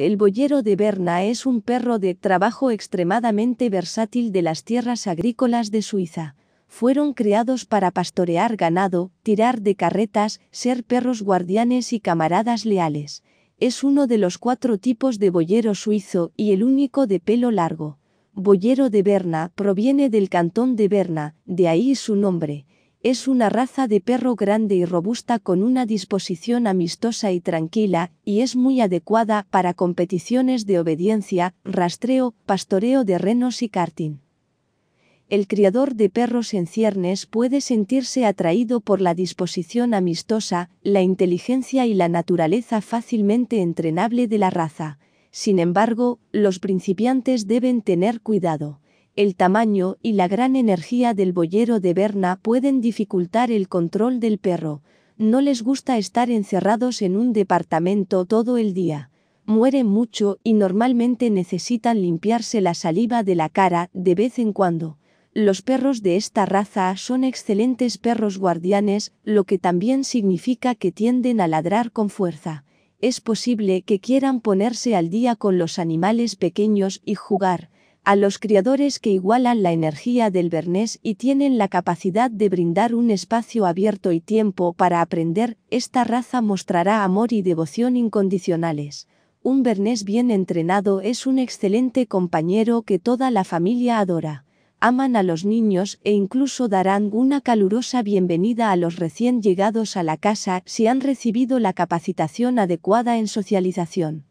El boyero de Berna es un perro de trabajo extremadamente versátil de las tierras agrícolas de Suiza. Fueron creados para pastorear ganado, tirar de carretas, ser perros guardianes y camaradas leales. Es uno de los cuatro tipos de boyero suizo y el único de pelo largo. Boyero de Berna proviene del cantón de Berna, de ahí su nombre. Es una raza de perro grande y robusta con una disposición amistosa y tranquila, y es muy adecuada para competiciones de obediencia, rastreo, pastoreo de renos y karting. El criador de perros en ciernes puede sentirse atraído por la disposición amistosa, la inteligencia y la naturaleza fácilmente entrenable de la raza. Sin embargo, los principiantes deben tener cuidado el tamaño y la gran energía del boyero de Berna pueden dificultar el control del perro. No les gusta estar encerrados en un departamento todo el día. Mueren mucho y normalmente necesitan limpiarse la saliva de la cara de vez en cuando. Los perros de esta raza son excelentes perros guardianes, lo que también significa que tienden a ladrar con fuerza. Es posible que quieran ponerse al día con los animales pequeños y jugar, a los criadores que igualan la energía del Bernés y tienen la capacidad de brindar un espacio abierto y tiempo para aprender, esta raza mostrará amor y devoción incondicionales. Un Bernés bien entrenado es un excelente compañero que toda la familia adora. Aman a los niños e incluso darán una calurosa bienvenida a los recién llegados a la casa si han recibido la capacitación adecuada en socialización.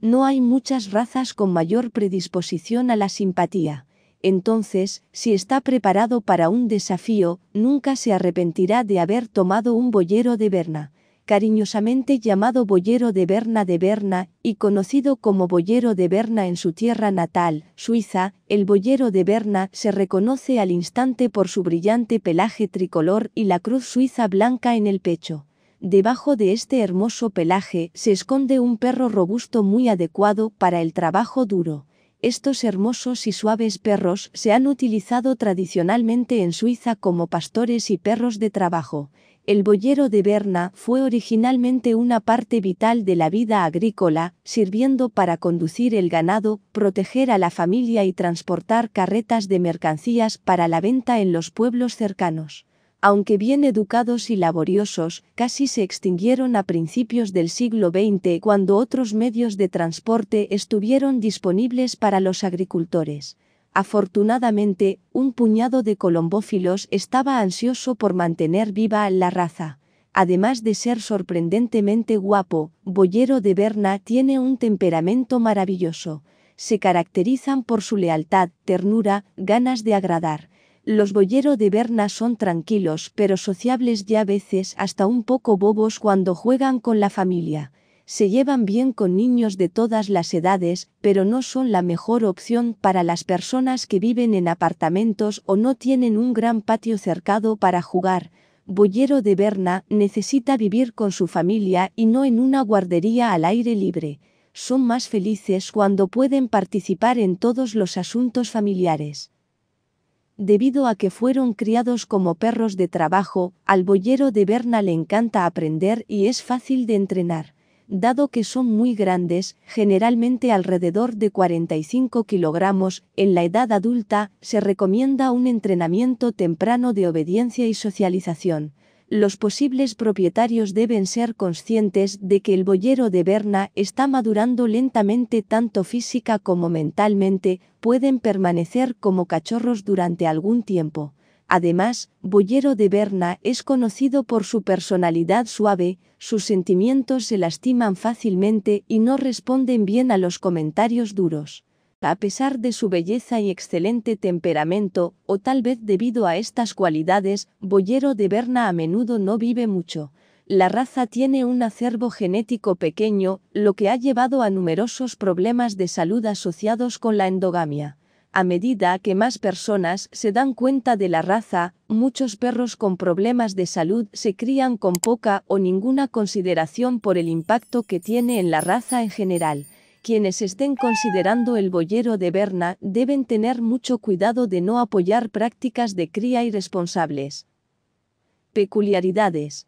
No hay muchas razas con mayor predisposición a la simpatía. Entonces, si está preparado para un desafío, nunca se arrepentirá de haber tomado un boyero de Berna, cariñosamente llamado boyero de Berna de Berna y conocido como boyero de Berna en su tierra natal, Suiza, el boyero de Berna se reconoce al instante por su brillante pelaje tricolor y la cruz suiza blanca en el pecho. Debajo de este hermoso pelaje se esconde un perro robusto muy adecuado para el trabajo duro. Estos hermosos y suaves perros se han utilizado tradicionalmente en Suiza como pastores y perros de trabajo. El boyero de Berna fue originalmente una parte vital de la vida agrícola, sirviendo para conducir el ganado, proteger a la familia y transportar carretas de mercancías para la venta en los pueblos cercanos aunque bien educados y laboriosos, casi se extinguieron a principios del siglo XX cuando otros medios de transporte estuvieron disponibles para los agricultores. Afortunadamente, un puñado de colombófilos estaba ansioso por mantener viva la raza. Además de ser sorprendentemente guapo, Boyero de Berna tiene un temperamento maravilloso. Se caracterizan por su lealtad, ternura, ganas de agradar los boyero de Berna son tranquilos pero sociables y a veces hasta un poco bobos cuando juegan con la familia. Se llevan bien con niños de todas las edades, pero no son la mejor opción para las personas que viven en apartamentos o no tienen un gran patio cercado para jugar. Boyero de Berna necesita vivir con su familia y no en una guardería al aire libre. Son más felices cuando pueden participar en todos los asuntos familiares. Debido a que fueron criados como perros de trabajo, al boyero de Berna le encanta aprender y es fácil de entrenar. Dado que son muy grandes, generalmente alrededor de 45 kilogramos, en la edad adulta, se recomienda un entrenamiento temprano de obediencia y socialización los posibles propietarios deben ser conscientes de que el boyero de Berna está madurando lentamente tanto física como mentalmente, pueden permanecer como cachorros durante algún tiempo. Además, Boyero de Berna es conocido por su personalidad suave, sus sentimientos se lastiman fácilmente y no responden bien a los comentarios duros. A pesar de su belleza y excelente temperamento, o tal vez debido a estas cualidades, Boyero de Berna a menudo no vive mucho. La raza tiene un acervo genético pequeño, lo que ha llevado a numerosos problemas de salud asociados con la endogamia. A medida que más personas se dan cuenta de la raza, muchos perros con problemas de salud se crían con poca o ninguna consideración por el impacto que tiene en la raza en general quienes estén considerando el boyero de Berna deben tener mucho cuidado de no apoyar prácticas de cría irresponsables. Peculiaridades.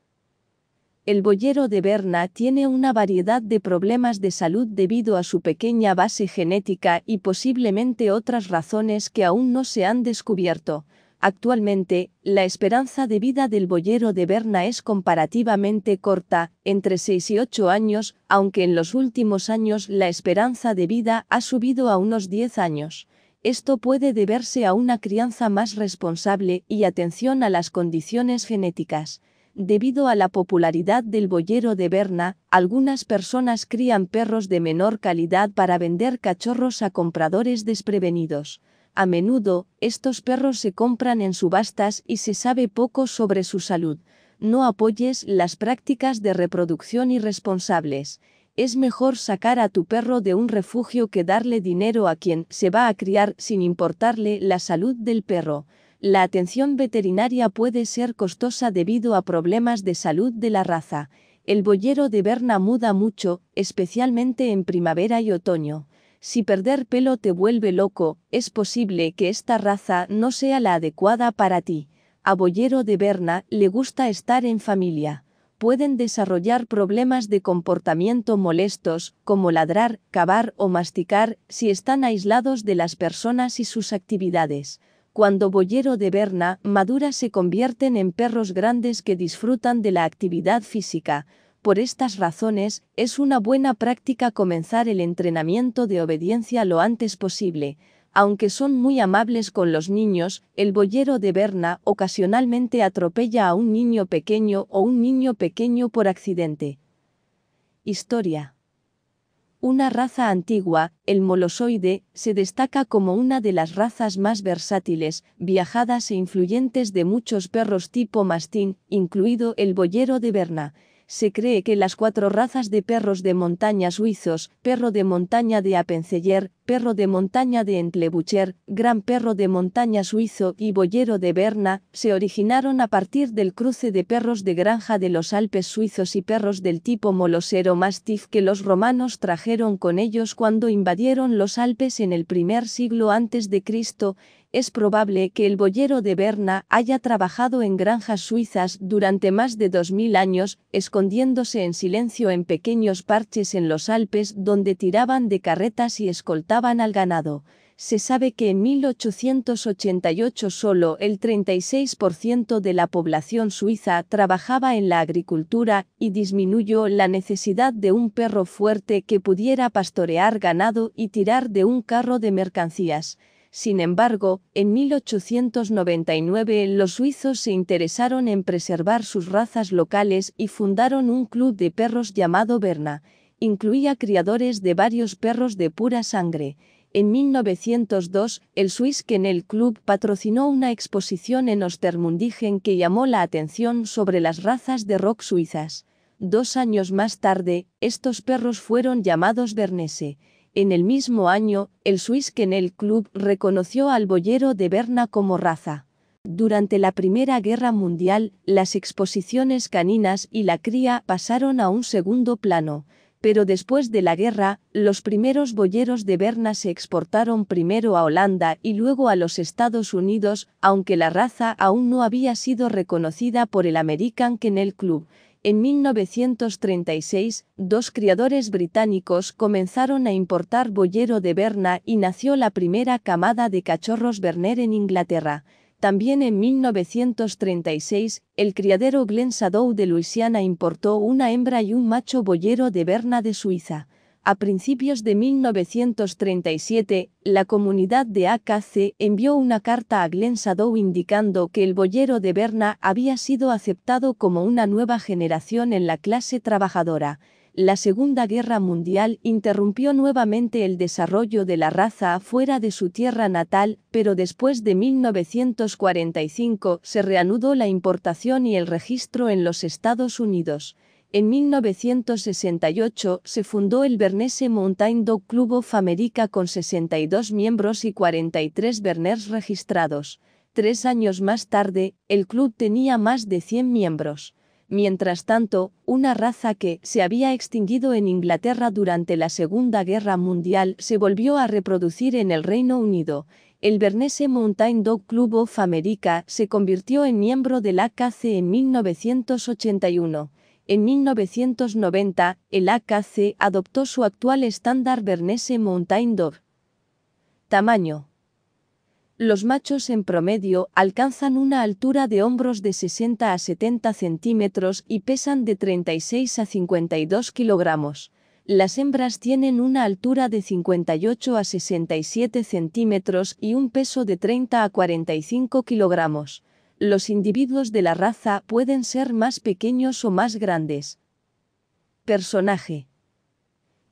El boyero de Berna tiene una variedad de problemas de salud debido a su pequeña base genética y posiblemente otras razones que aún no se han descubierto. Actualmente, la esperanza de vida del boyero de Berna es comparativamente corta, entre 6 y 8 años, aunque en los últimos años la esperanza de vida ha subido a unos 10 años. Esto puede deberse a una crianza más responsable y atención a las condiciones genéticas. Debido a la popularidad del boyero de Berna, algunas personas crían perros de menor calidad para vender cachorros a compradores desprevenidos. A menudo, estos perros se compran en subastas y se sabe poco sobre su salud. No apoyes las prácticas de reproducción irresponsables. Es mejor sacar a tu perro de un refugio que darle dinero a quien se va a criar sin importarle la salud del perro. La atención veterinaria puede ser costosa debido a problemas de salud de la raza. El boyero de Berna muda mucho, especialmente en primavera y otoño. Si perder pelo te vuelve loco, es posible que esta raza no sea la adecuada para ti. A boyero de Berna le gusta estar en familia. Pueden desarrollar problemas de comportamiento molestos, como ladrar, cavar o masticar, si están aislados de las personas y sus actividades. Cuando Boyero de Berna madura se convierten en perros grandes que disfrutan de la actividad física. Por estas razones, es una buena práctica comenzar el entrenamiento de obediencia lo antes posible. Aunque son muy amables con los niños, el boyero de Berna ocasionalmente atropella a un niño pequeño o un niño pequeño por accidente. Historia una raza antigua, el molosoide, se destaca como una de las razas más versátiles, viajadas e influyentes de muchos perros tipo mastín, incluido el boyero de Berna se cree que las cuatro razas de perros de montaña suizos, perro de montaña de Appenzeller, perro de montaña de Entlebucher, gran perro de montaña suizo y boyero de Berna, se originaron a partir del cruce de perros de granja de los Alpes suizos y perros del tipo molosero mastiff que los romanos trajeron con ellos cuando invadieron los Alpes en el primer siglo antes de Cristo, es probable que el boyero de Berna haya trabajado en granjas suizas durante más de 2000 años, escondiéndose en silencio en pequeños parches en los Alpes donde tiraban de carretas y escoltaban al ganado. Se sabe que en 1888 solo el 36% de la población suiza trabajaba en la agricultura y disminuyó la necesidad de un perro fuerte que pudiera pastorear ganado y tirar de un carro de mercancías. Sin embargo, en 1899 los suizos se interesaron en preservar sus razas locales y fundaron un club de perros llamado Berna. Incluía criadores de varios perros de pura sangre. En 1902, el Swiss Kennel Club patrocinó una exposición en Ostermundigen que llamó la atención sobre las razas de rock suizas. Dos años más tarde, estos perros fueron llamados Bernese. En el mismo año, el Swiss Kennel Club reconoció al boyero de Berna como raza. Durante la Primera Guerra Mundial, las exposiciones caninas y la cría pasaron a un segundo plano, pero después de la guerra, los primeros boyeros de Berna se exportaron primero a Holanda y luego a los Estados Unidos, aunque la raza aún no había sido reconocida por el American Kennel Club, en 1936, dos criadores británicos comenzaron a importar boyero de Berna y nació la primera camada de cachorros Berner en Inglaterra. También en 1936, el criadero Glen Sadow de Luisiana importó una hembra y un macho boyero de Berna de Suiza. A principios de 1937, la comunidad de AKC envió una carta a Glen Sadow indicando que el boyero de Berna había sido aceptado como una nueva generación en la clase trabajadora. La Segunda Guerra Mundial interrumpió nuevamente el desarrollo de la raza fuera de su tierra natal, pero después de 1945 se reanudó la importación y el registro en los Estados Unidos. En 1968 se fundó el Bernese Mountain Dog Club of America con 62 miembros y 43 Berners registrados. Tres años más tarde, el club tenía más de 100 miembros. Mientras tanto, una raza que se había extinguido en Inglaterra durante la Segunda Guerra Mundial se volvió a reproducir en el Reino Unido. El Bernese Mountain Dog Club of America se convirtió en miembro del AKC en 1981. En 1990, el AKC adoptó su actual estándar Bernese Mountain Dog. Tamaño. Los machos en promedio alcanzan una altura de hombros de 60 a 70 centímetros y pesan de 36 a 52 kilogramos. Las hembras tienen una altura de 58 a 67 centímetros y un peso de 30 a 45 kilogramos. Los individuos de la raza pueden ser más pequeños o más grandes. Personaje.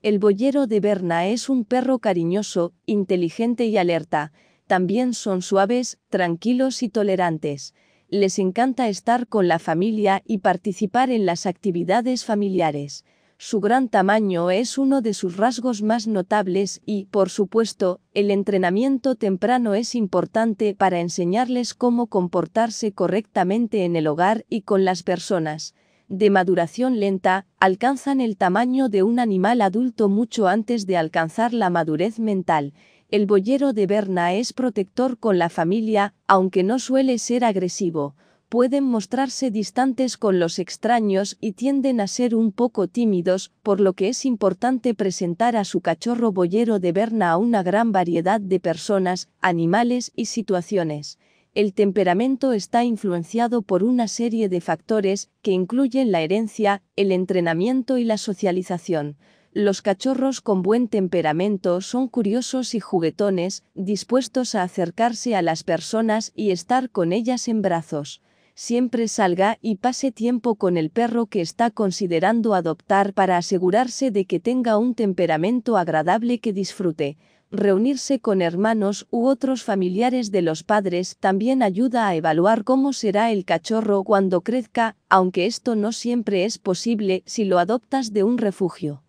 El boyero de Berna es un perro cariñoso, inteligente y alerta, también son suaves, tranquilos y tolerantes. Les encanta estar con la familia y participar en las actividades familiares. Su gran tamaño es uno de sus rasgos más notables y, por supuesto, el entrenamiento temprano es importante para enseñarles cómo comportarse correctamente en el hogar y con las personas. De maduración lenta, alcanzan el tamaño de un animal adulto mucho antes de alcanzar la madurez mental el boyero de Berna es protector con la familia, aunque no suele ser agresivo. Pueden mostrarse distantes con los extraños y tienden a ser un poco tímidos, por lo que es importante presentar a su cachorro boyero de Berna a una gran variedad de personas, animales y situaciones. El temperamento está influenciado por una serie de factores que incluyen la herencia, el entrenamiento y la socialización. Los cachorros con buen temperamento son curiosos y juguetones, dispuestos a acercarse a las personas y estar con ellas en brazos. Siempre salga y pase tiempo con el perro que está considerando adoptar para asegurarse de que tenga un temperamento agradable que disfrute. Reunirse con hermanos u otros familiares de los padres también ayuda a evaluar cómo será el cachorro cuando crezca, aunque esto no siempre es posible si lo adoptas de un refugio.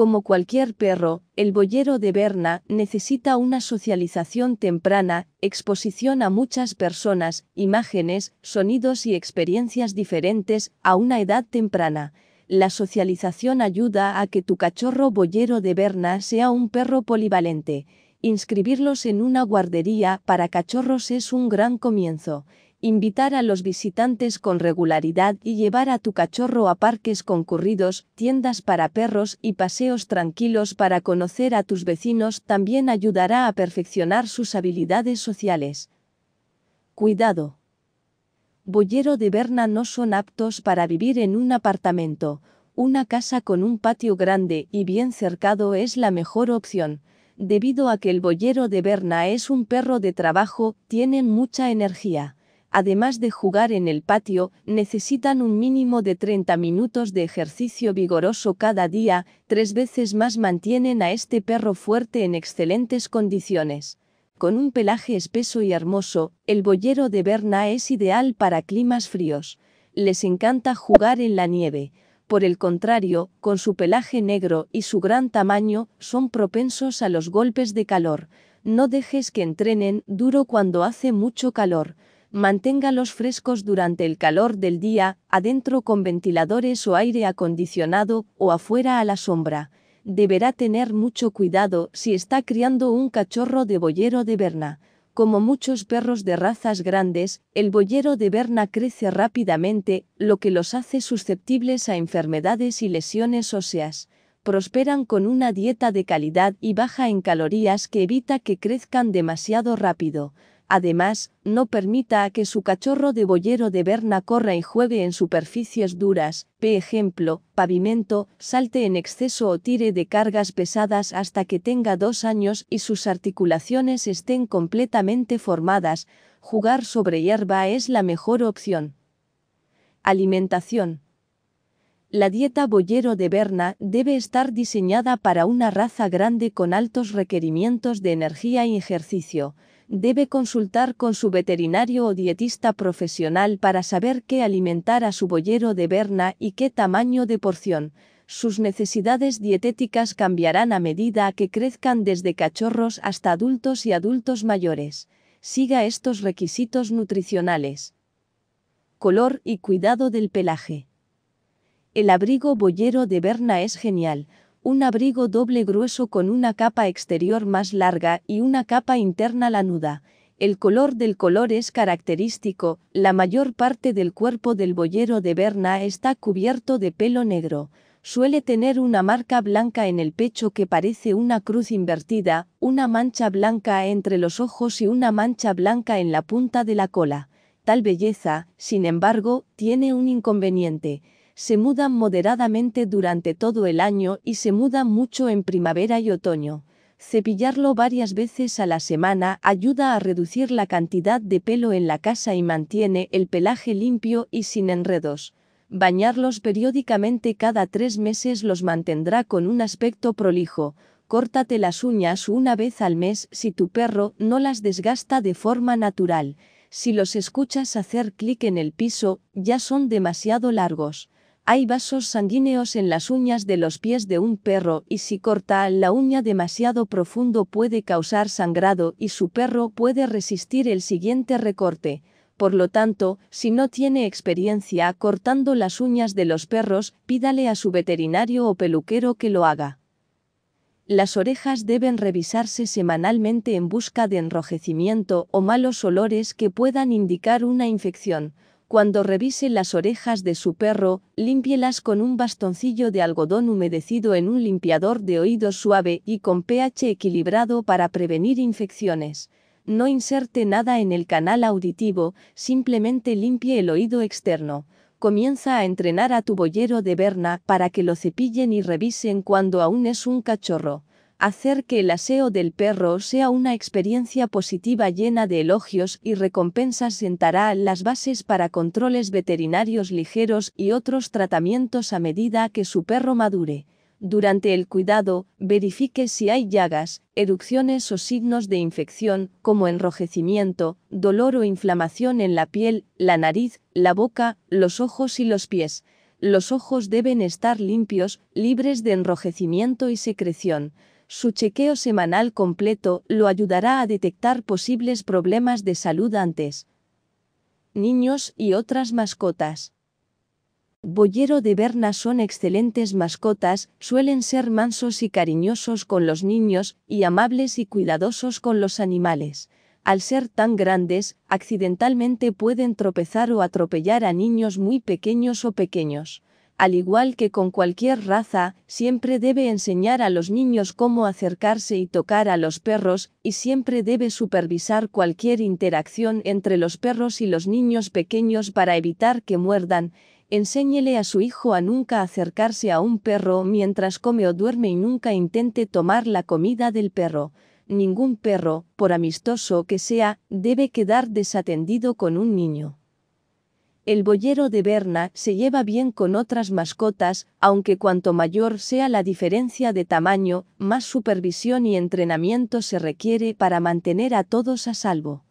Como cualquier perro, el boyero de Berna necesita una socialización temprana, exposición a muchas personas, imágenes, sonidos y experiencias diferentes a una edad temprana. La socialización ayuda a que tu cachorro boyero de Berna sea un perro polivalente. Inscribirlos en una guardería para cachorros es un gran comienzo invitar a los visitantes con regularidad y llevar a tu cachorro a parques concurridos, tiendas para perros y paseos tranquilos para conocer a tus vecinos también ayudará a perfeccionar sus habilidades sociales. Cuidado. Boyero de Berna no son aptos para vivir en un apartamento. Una casa con un patio grande y bien cercado es la mejor opción. Debido a que el boyero de Berna es un perro de trabajo, tienen mucha energía además de jugar en el patio, necesitan un mínimo de 30 minutos de ejercicio vigoroso cada día, tres veces más mantienen a este perro fuerte en excelentes condiciones. Con un pelaje espeso y hermoso, el boyero de Berna es ideal para climas fríos. Les encanta jugar en la nieve. Por el contrario, con su pelaje negro y su gran tamaño, son propensos a los golpes de calor. No dejes que entrenen duro cuando hace mucho calor manténgalos frescos durante el calor del día, adentro con ventiladores o aire acondicionado, o afuera a la sombra. Deberá tener mucho cuidado si está criando un cachorro de boyero de Berna. Como muchos perros de razas grandes, el boyero de Berna crece rápidamente, lo que los hace susceptibles a enfermedades y lesiones óseas. Prosperan con una dieta de calidad y baja en calorías que evita que crezcan demasiado rápido. Además, no permita que su cachorro de boyero de Berna corra y juegue en superficies duras, por ejemplo, pavimento, salte en exceso o tire de cargas pesadas hasta que tenga dos años y sus articulaciones estén completamente formadas. Jugar sobre hierba es la mejor opción. Alimentación. La dieta boyero de Berna debe estar diseñada para una raza grande con altos requerimientos de energía y ejercicio debe consultar con su veterinario o dietista profesional para saber qué alimentar a su boyero de Berna y qué tamaño de porción. Sus necesidades dietéticas cambiarán a medida que crezcan desde cachorros hasta adultos y adultos mayores. Siga estos requisitos nutricionales. Color y cuidado del pelaje. El abrigo boyero de Berna es genial, un abrigo doble grueso con una capa exterior más larga y una capa interna lanuda. El color del color es característico, la mayor parte del cuerpo del boyero de Berna está cubierto de pelo negro. Suele tener una marca blanca en el pecho que parece una cruz invertida, una mancha blanca entre los ojos y una mancha blanca en la punta de la cola. Tal belleza, sin embargo, tiene un inconveniente. Se mudan moderadamente durante todo el año y se mudan mucho en primavera y otoño. Cepillarlo varias veces a la semana ayuda a reducir la cantidad de pelo en la casa y mantiene el pelaje limpio y sin enredos. Bañarlos periódicamente cada tres meses los mantendrá con un aspecto prolijo. Córtate las uñas una vez al mes si tu perro no las desgasta de forma natural. Si los escuchas hacer clic en el piso, ya son demasiado largos. Hay vasos sanguíneos en las uñas de los pies de un perro y si corta la uña demasiado profundo puede causar sangrado y su perro puede resistir el siguiente recorte. Por lo tanto, si no tiene experiencia cortando las uñas de los perros, pídale a su veterinario o peluquero que lo haga. Las orejas deben revisarse semanalmente en busca de enrojecimiento o malos olores que puedan indicar una infección. Cuando revise las orejas de su perro, límpielas con un bastoncillo de algodón humedecido en un limpiador de oídos suave y con pH equilibrado para prevenir infecciones. No inserte nada en el canal auditivo, simplemente limpie el oído externo. Comienza a entrenar a tu boyero de Berna para que lo cepillen y revisen cuando aún es un cachorro. Hacer que el aseo del perro sea una experiencia positiva llena de elogios y recompensas sentará las bases para controles veterinarios ligeros y otros tratamientos a medida que su perro madure. Durante el cuidado, verifique si hay llagas, erupciones o signos de infección, como enrojecimiento, dolor o inflamación en la piel, la nariz, la boca, los ojos y los pies. Los ojos deben estar limpios, libres de enrojecimiento y secreción. Su chequeo semanal completo lo ayudará a detectar posibles problemas de salud antes. Niños y otras mascotas. Boyero de Berna son excelentes mascotas, suelen ser mansos y cariñosos con los niños, y amables y cuidadosos con los animales. Al ser tan grandes, accidentalmente pueden tropezar o atropellar a niños muy pequeños o pequeños. Al igual que con cualquier raza, siempre debe enseñar a los niños cómo acercarse y tocar a los perros, y siempre debe supervisar cualquier interacción entre los perros y los niños pequeños para evitar que muerdan, Enséñele a su hijo a nunca acercarse a un perro mientras come o duerme y nunca intente tomar la comida del perro. Ningún perro, por amistoso que sea, debe quedar desatendido con un niño. El boyero de Berna se lleva bien con otras mascotas, aunque cuanto mayor sea la diferencia de tamaño, más supervisión y entrenamiento se requiere para mantener a todos a salvo.